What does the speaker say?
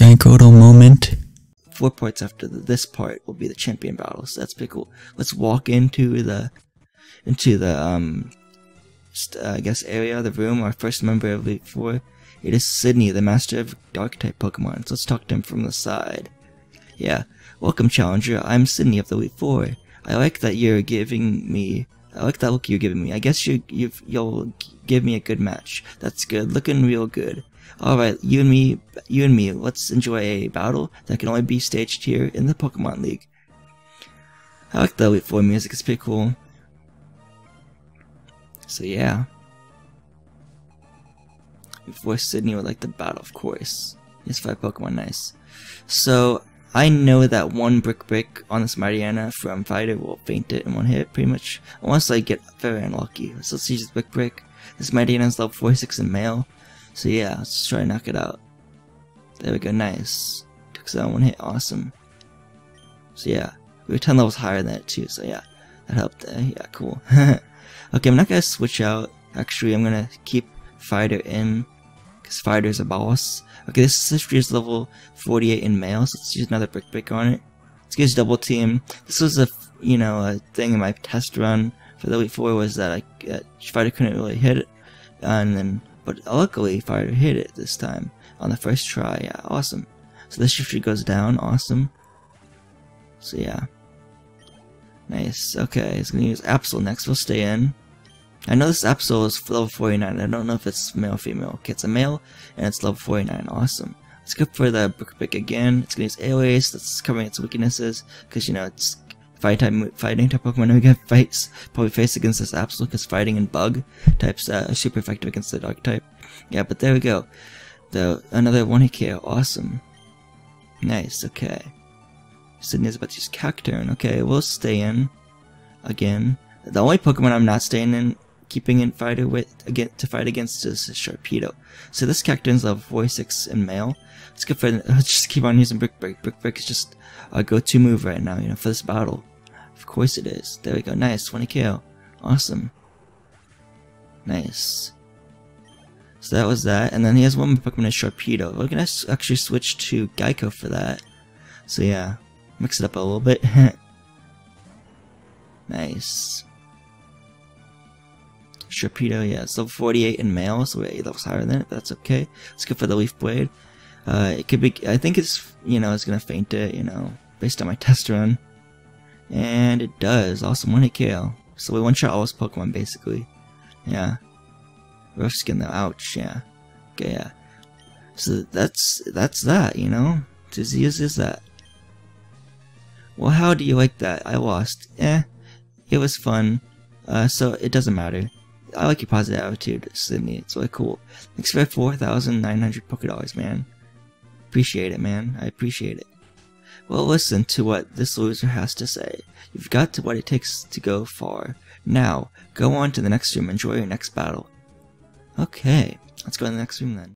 Giant moment. Four parts after the, this part will be the champion battle, so that's pretty cool. Let's walk into the into the um uh, I guess area, of the room. Our first member of Elite Four. It is Sidney, the master of Dark type Pokemon. So let's talk to him from the side. Yeah, welcome, Challenger. I'm Sidney of the Elite Four. I like that you're giving me. I like that look you're giving me. I guess you you you'll give me a good match. That's good. Looking real good. Alright, you and me, you and me, let's enjoy a battle that can only be staged here in the Pokemon League. I like the Elite Four music, it's pretty cool. So yeah. Before Sidney would like the battle, of course. Has five Pokemon, nice. So, I know that one Brick Break on this Mightyena from Fighter will faint it in one hit, pretty much. Unless I get very unlucky. So let's use Brick Break. This is level 46 in male. So yeah, let's try to knock it out. There we go, nice. Took that one hit, awesome. So yeah, we were 10 levels higher than it too, so yeah, that helped. Uh, yeah, cool. okay, I'm not gonna switch out. Actually, I'm gonna keep Fighter in, because Fighter's a boss. Okay, this Shiftry is level 48 in male, so let's use another Brick Break on it. Let's use Double Team. This was a, you know, a thing in my test run for the Elite Four was that I, uh, Fighter couldn't really hit it, and then but luckily Fighter hit it this time on the first try. Yeah, awesome. So this shift goes down. Awesome. So yeah. Nice. Okay, it's gonna use Absol next. We'll stay in. I know this Absol is level 49. I don't know if it's male or female. Okay, it's a male, and it's level 49. Awesome. Let's go for the Brick Break again. It's gonna use Aerial Ace. That's covering its weaknesses, because you know it's fight type fighting type Pokemon we get fights probably face against this Absol because fighting and bug types uh, are super effective against the dark type. Yeah, but there we go. The another one KO, awesome. Nice, okay. Sidney's about to use Cacturne. Okay, we'll stay in again. The only Pokemon I'm not staying in keeping in fighter with again to fight against is Sharpedo. So this Cacturne's level 46 in male. Let's go for let's just keep on using Brick Break. Brick Break is just a go-to move right now, you know, for this battle. Course it is. There we go. Nice. 20 KO. Awesome. Nice. So that was that. And then he has one more Pokemon is Sharpedo. We're gonna actually switch to Geico for that. So yeah. Mix it up a little bit. nice. Sharpedo, yeah, it's level 48 in male, so we're 8 levels higher than it, that's okay. Let's go for the Leaf Blade. Uh, it could be, I think it's, you know, it's gonna faint it, you know, based on my test run. And it does. Awesome, 1 hit KO. So we one shot all his Pokemon basically. Yeah. Rough skin though, ouch, yeah. Okay, yeah. So that's that's that, you know? As easy is that. Well, how do you like that? I lost. Eh. It was fun. Uh, so it doesn't matter. I like your positive attitude, Sidney. It's really cool. Thanks for 4,900 Poké Dollars, man. Appreciate it, man. I appreciate it. Well, listen to what this loser has to say. You've got to what it takes to go far. Now, go on to the next room. Enjoy your next battle. Okay, let's go to the next room then.